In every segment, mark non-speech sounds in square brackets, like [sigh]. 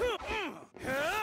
Let's go. Let's get this party started.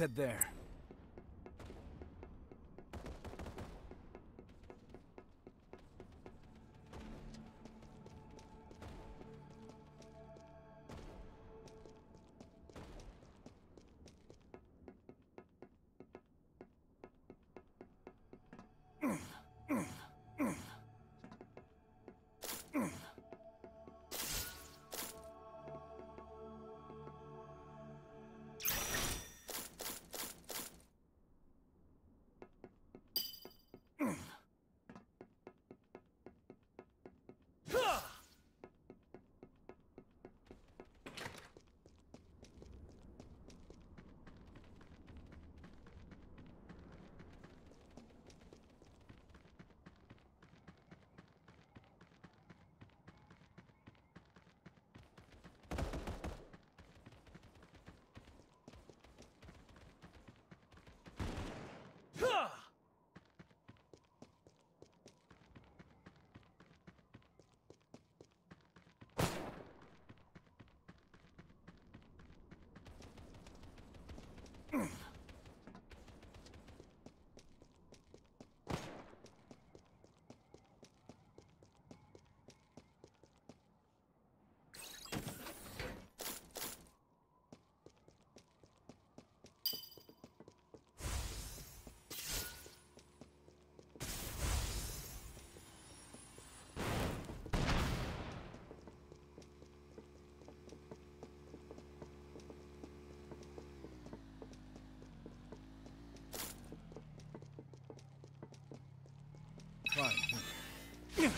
Let's head there. Ugh. [clears throat] Fine.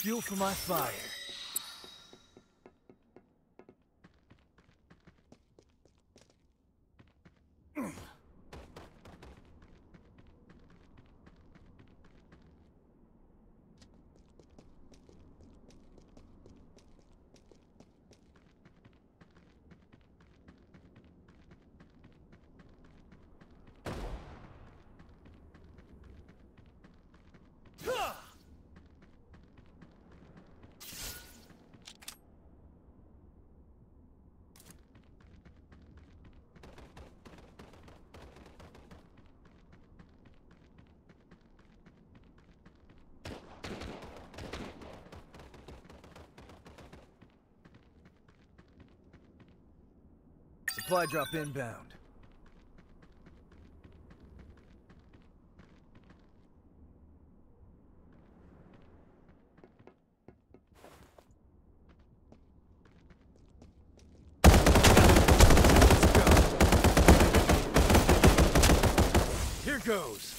Fuel for my fire. Supply drop inbound. Here goes.